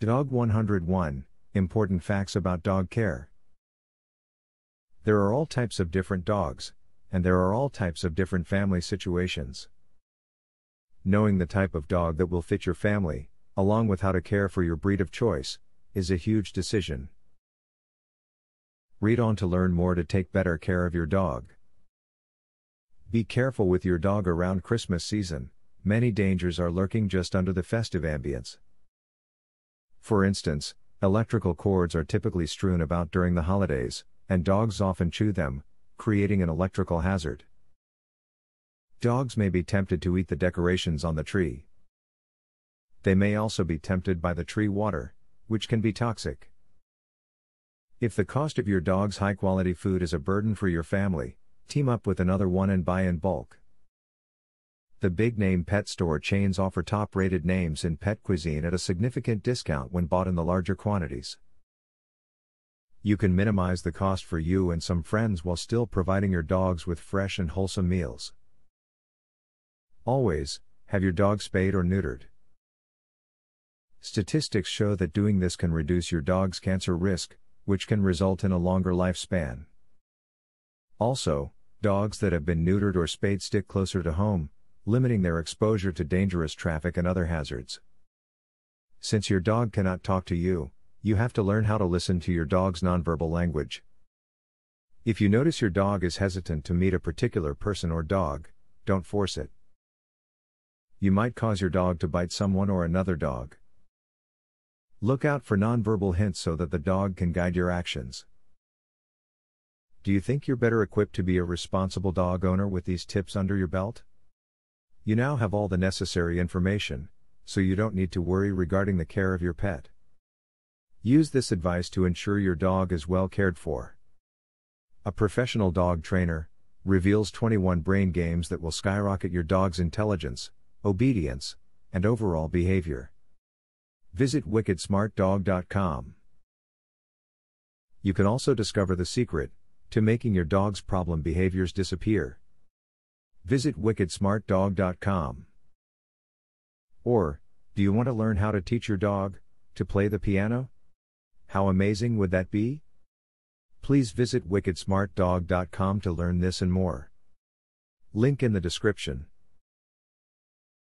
Dog 101 Important Facts About Dog Care. There are all types of different dogs, and there are all types of different family situations. Knowing the type of dog that will fit your family, along with how to care for your breed of choice, is a huge decision. Read on to learn more to take better care of your dog. Be careful with your dog around Christmas season, many dangers are lurking just under the festive ambience. For instance, electrical cords are typically strewn about during the holidays, and dogs often chew them, creating an electrical hazard. Dogs may be tempted to eat the decorations on the tree. They may also be tempted by the tree water, which can be toxic. If the cost of your dog's high quality food is a burden for your family, team up with another one and buy in bulk. The big name pet store chains offer top rated names in pet cuisine at a significant discount when bought in the larger quantities. You can minimize the cost for you and some friends while still providing your dogs with fresh and wholesome meals. Always, have your dog spayed or neutered. Statistics show that doing this can reduce your dog's cancer risk, which can result in a longer lifespan. Also, dogs that have been neutered or spayed stick closer to home, limiting their exposure to dangerous traffic and other hazards. Since your dog cannot talk to you, you have to learn how to listen to your dog's nonverbal language. If you notice your dog is hesitant to meet a particular person or dog, don't force it. You might cause your dog to bite someone or another dog. Look out for nonverbal hints so that the dog can guide your actions. Do you think you're better equipped to be a responsible dog owner with these tips under your belt? You now have all the necessary information, so you don't need to worry regarding the care of your pet. Use this advice to ensure your dog is well cared for. A professional dog trainer reveals 21 brain games that will skyrocket your dog's intelligence, obedience, and overall behavior. Visit wickedsmartdog.com. You can also discover the secret to making your dog's problem behaviors disappear. Visit wickedsmartdog.com. Or, do you want to learn how to teach your dog to play the piano? How amazing would that be? Please visit wickedsmartdog.com to learn this and more. Link in the description.